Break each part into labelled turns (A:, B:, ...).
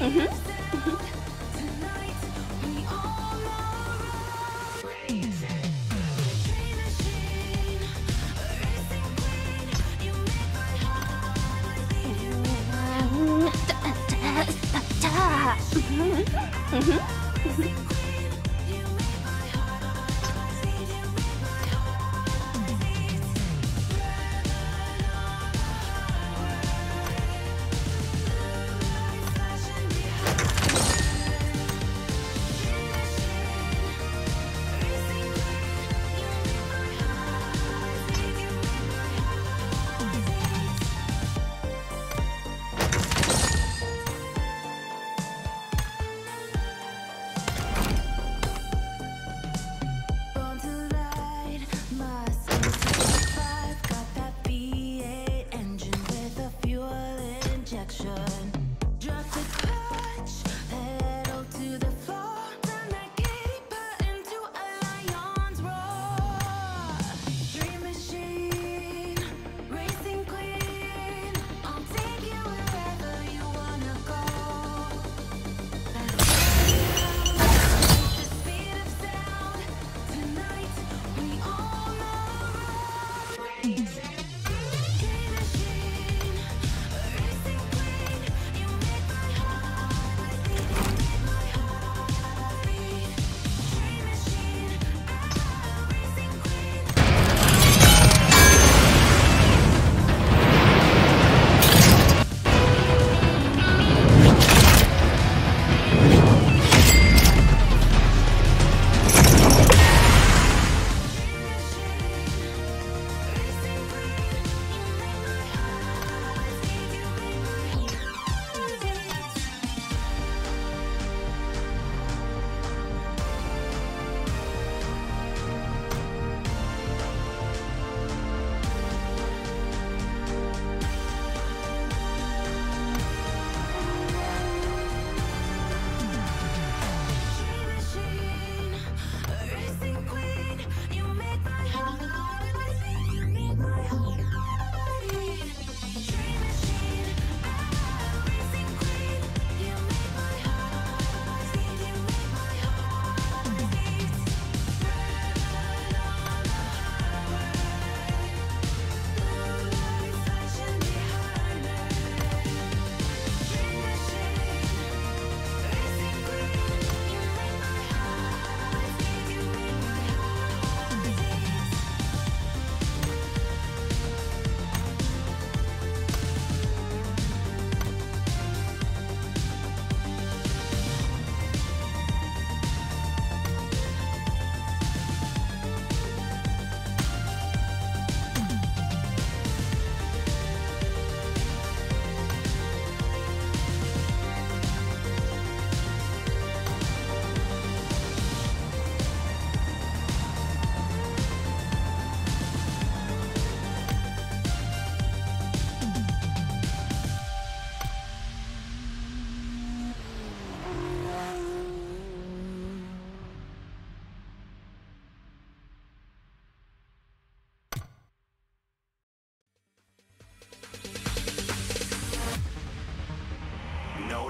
A: Mm -hmm. -hmm. -hmm.
B: illusion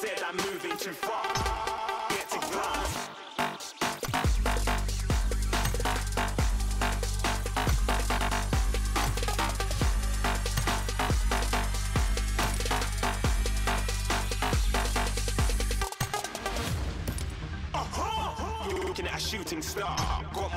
B: Said I'm moving too far. Get to grind. Uh-huh. shooting star.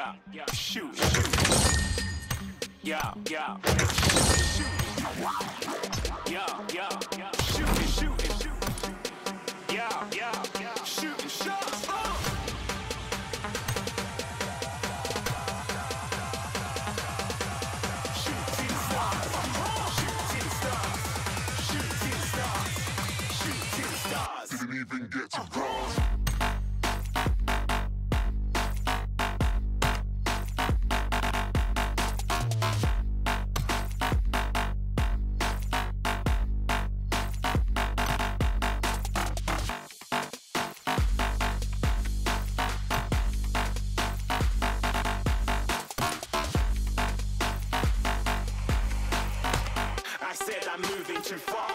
B: Yeah, yeah. Shoot, shoot. Yeah, yeah. Shoot, shoot. Yeah, yeah, yeah. Shooting, shooting, shooting. Yeah, yeah, yeah. Uh. Stars.
C: Didn't even get to cross.
B: Too far.